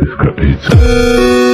Capito?